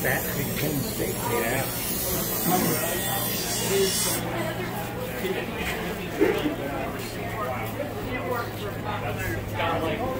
with that big Penn State. Yeah.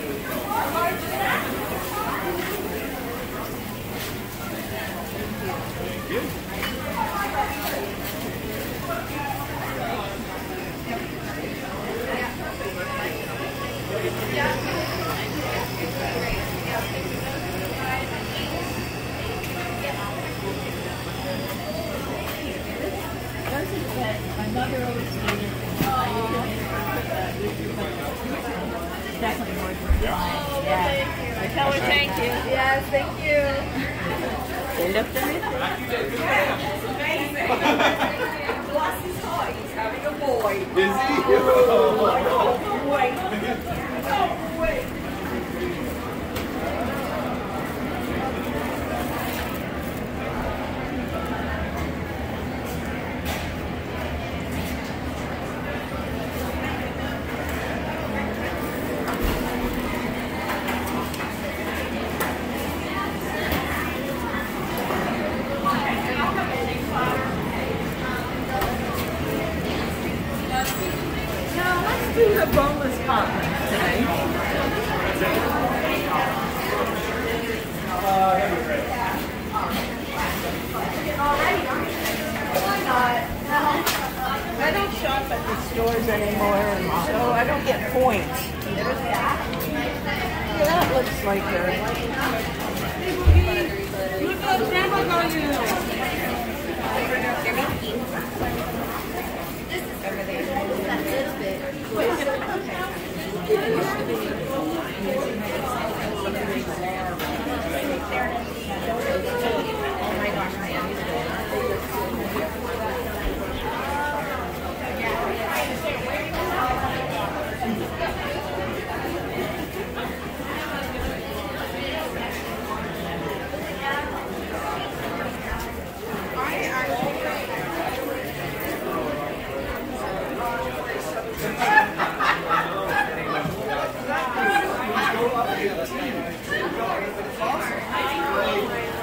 thank you. Yes, thank you. They looked at do the boneless conference today. I don't shop at the stores anymore, so I don't get points. That looks like a. Look how grandma you that little bit.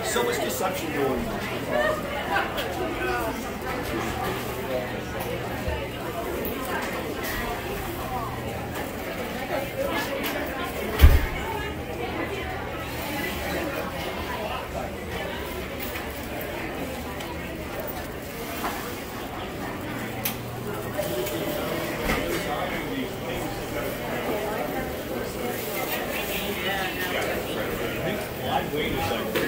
so much deception going on. Wait a second.